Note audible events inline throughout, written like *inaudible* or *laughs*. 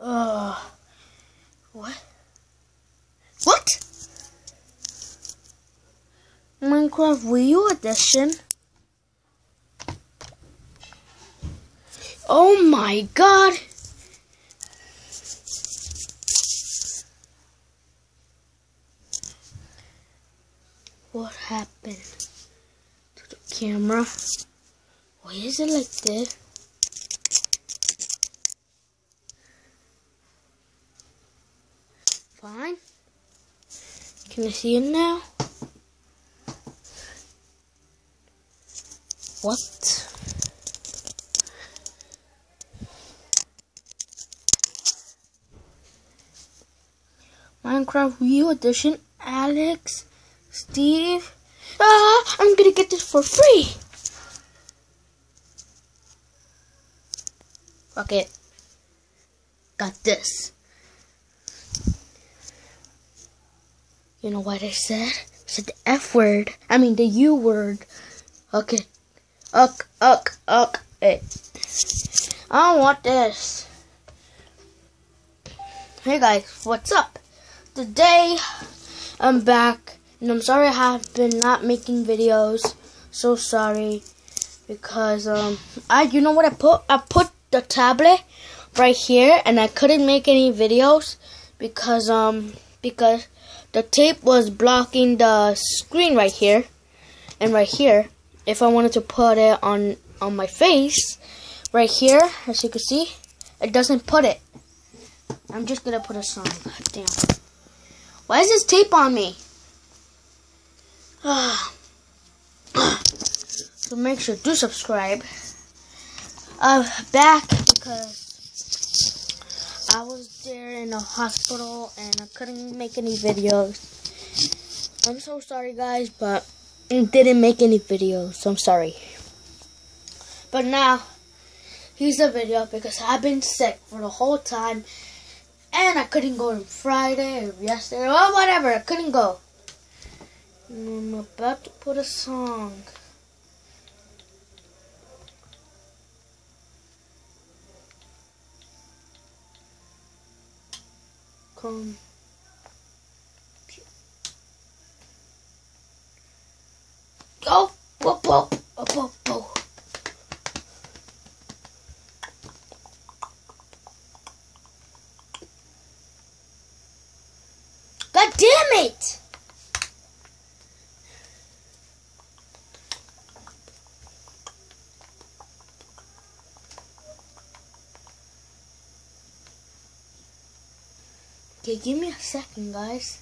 Uh, what? What? Minecraft Wii U edition. Oh my god! What happened to the camera? Why is it like this? Fine. Can you see him now? What? Minecraft Wii Edition, Alex, Steve. Ah, I'm gonna get this for free. Okay. Got this. You know what I said? I said the F word. I mean the U word. Okay. Uck, uck, uck. Hey. I don't want this. Hey guys, what's up? Today I'm back and I'm sorry I have been not making videos. So sorry because um I you know what I put I put the tablet right here and I couldn't make any videos because um because the tape was blocking the screen right here. And right here if I wanted to put it on on my face right here as you can see it doesn't put it. I'm just gonna put a song. Damn. Why is this tape on me? *sighs* So make sure to subscribe. I'm back because I was there in the hospital and I couldn't make any videos. I'm so sorry guys, but I didn't make any videos, so I'm sorry. But now, here's the video because I've been sick for the whole time and I couldn't go on Friday or yesterday or whatever, I couldn't go. I'm about to put a song. Come. Go. Whoop whoop whoop whoop whoop God damn it! Okay, give me a second, guys.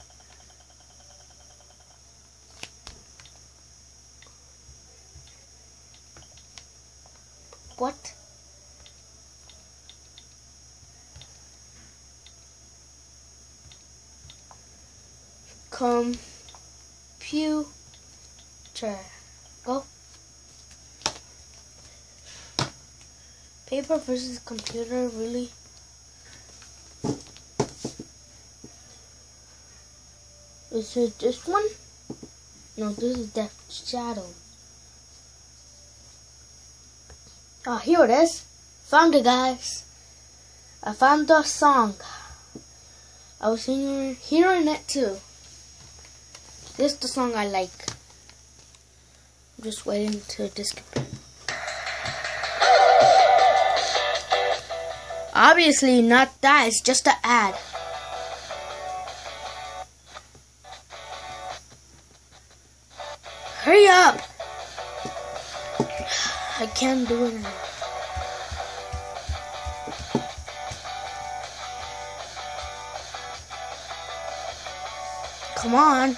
What? Computer. Go. Paper versus computer, really? Is it this one? No, this is Death Shadow. Oh, here it is. Found it, guys. I found the song. I was hearing, it too. This is the song I like. I'm just waiting to disc. Obviously, not that. It's just an ad. Hurry up! I can't do it. Come on.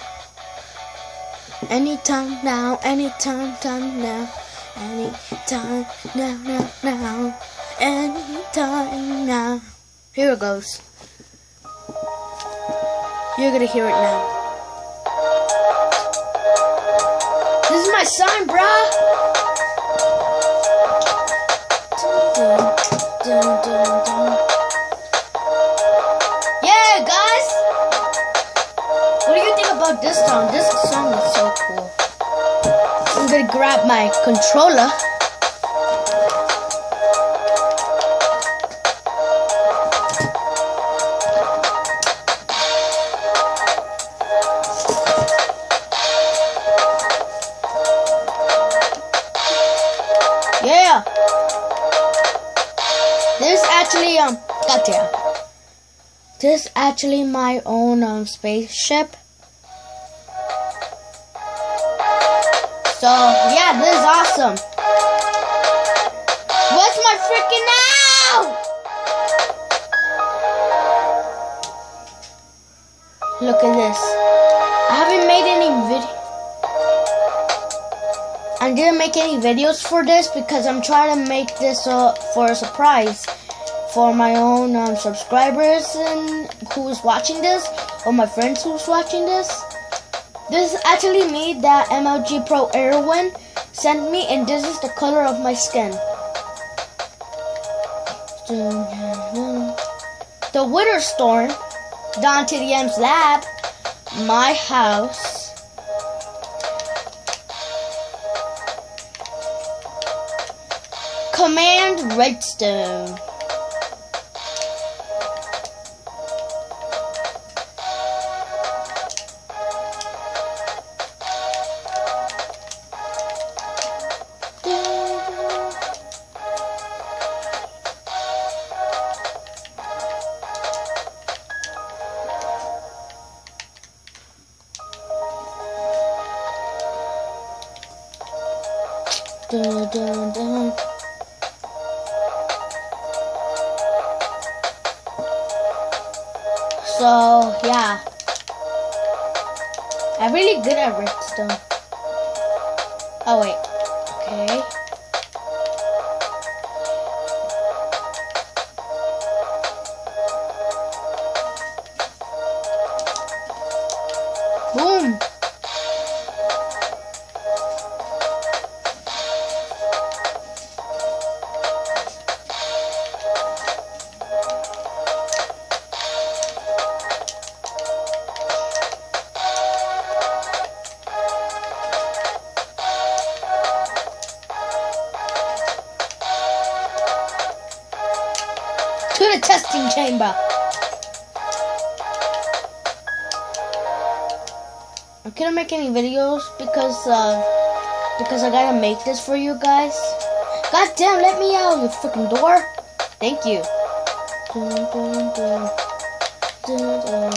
Anytime now, anytime, time now. Anytime now, now, now. Anytime now. Here it goes. You're gonna hear it now. My sign, bruh. Yeah, guys. What do you think about this song? This song is so cool. I'm gonna grab my controller. Goddamn. This is actually my own um, spaceship. So, yeah, this is awesome. What's my freaking now? Look at this. I haven't made any video. I didn't make any videos for this because I'm trying to make this uh, for a surprise for my own um, subscribers and who's watching this or my friends who's watching this. This is actually me that MLG Pro Erwin sent me and this is the color of my skin. The Winter Storm, Dante the M's lab, my house, Command Redstone. Dun, dun, dun. So, yeah. I'm really good at redstone. Oh, wait. Okay. Boom. Testing chamber. I couldn't make any videos because uh, because I gotta make this for you guys. God damn, let me out, you freaking door. Thank you. Dun, dun, dun. Dun, dun,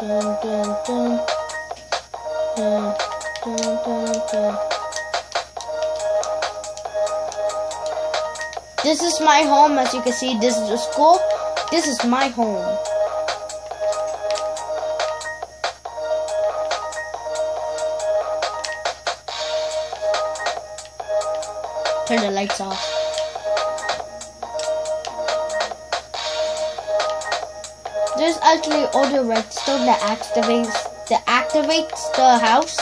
dun, dun, dun. Dun, dun, dun, dun. This is my home, as you can see. This is the school. This is my home. Turn the lights off. There's actually audio redstone that activates that activates the house.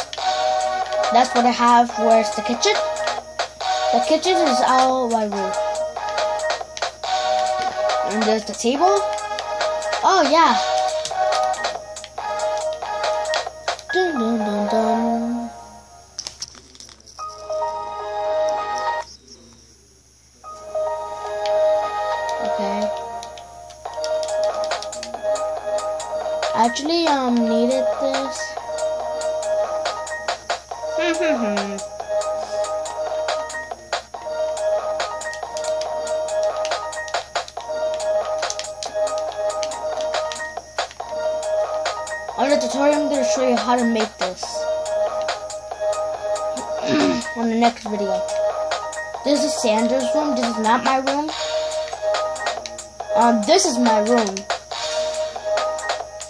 That's what I have. Where's the kitchen? The kitchen is out my room. And there's the table. Oh yeah. Dun dun dun dun. Okay. Actually, um, needed this. *laughs* the tutorial, I'm going to show you how to make this. *clears throat* on the next video. This is Sandra's room. This is not my room. Um, this is my room.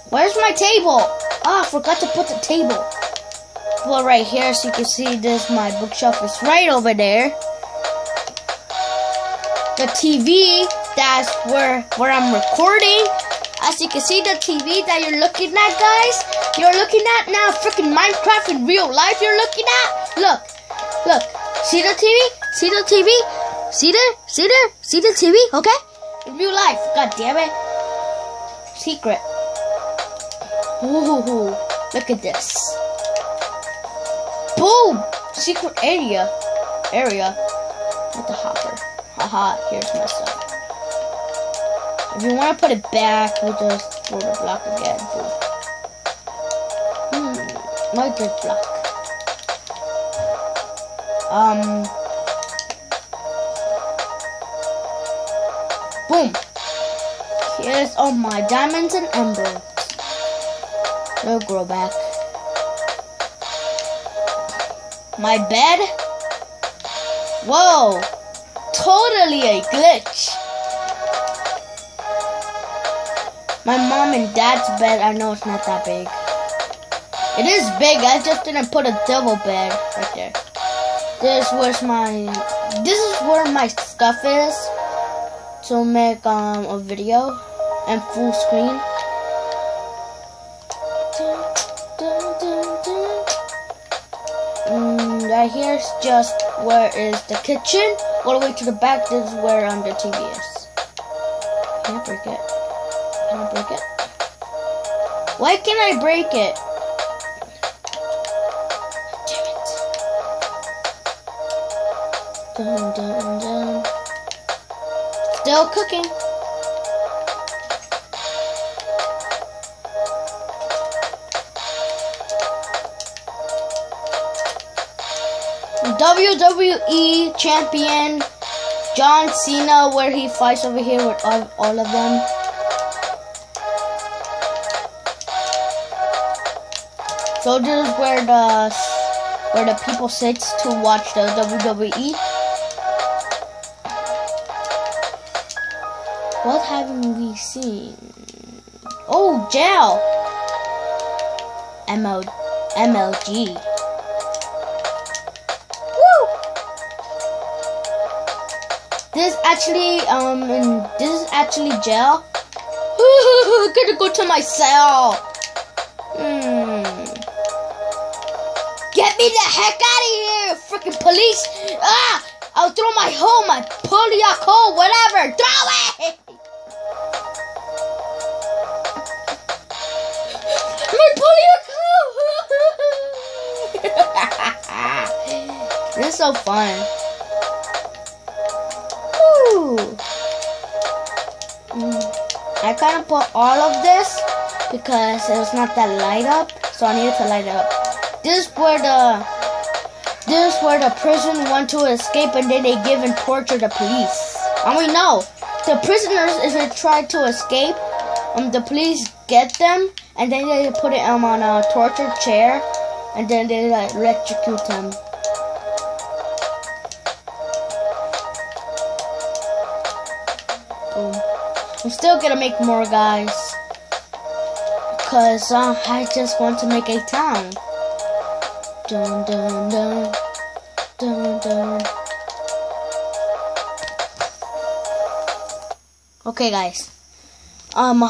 Where's my table? Oh, I forgot to put the table. Well, right here, so you can see this, my bookshelf is right over there. The TV, that's where, where I'm recording. As you can see, the TV that you're looking at, guys, you're looking at now freaking Minecraft in real life you're looking at. Look, look, see the TV? See the TV? See there? See there? See the TV? Okay? In real life, god damn it. Secret. Ooh, look at this. Boom! Secret area. Area. With the hopper. Haha, here's my stuff. If you want to put it back, we'll just throw the block again. Hmm, my good block. Um. Boom. Here's all my diamonds and emeralds. They'll grow back. My bed? Whoa! Totally a glitch. My mom and dad's bed, I know it's not that big. It is big, I just didn't put a double bed right there. This where's my this is where my stuff is to make um a video and full screen. Mm, right here's just where is the kitchen. All the way to the back, this is where um, the TV is. Can I break it? Can I break it? Why can't I break it. Dun, dun, dun. Still cooking. WWE champion John Cena, where he fights over here with all, all of them. So this is where the where the people sits to watch the WWE. What haven't we seen? Oh, jail. ML, MLG. This actually, um, this is actually jail. *laughs* Gotta go to my cell. Me the heck out of here, freaking police! Ah! I'll throw my hole, my polyak hole, whatever. Throw it! *laughs* My polyak hole! *laughs* this is so fun. I kind of put all of this because it's not that light up, so I needed to light up. This is where the this is where the prison want to escape and then they give and torture the police. And we know the prisoners if they try to escape, um the police get them and then they put them um, on a torture chair and then they like, electrocute them. Boom. I'm still gonna make more guys. Cause uh, I just want to make a town. Dun dun dun. Dun dun. Okay guys. Um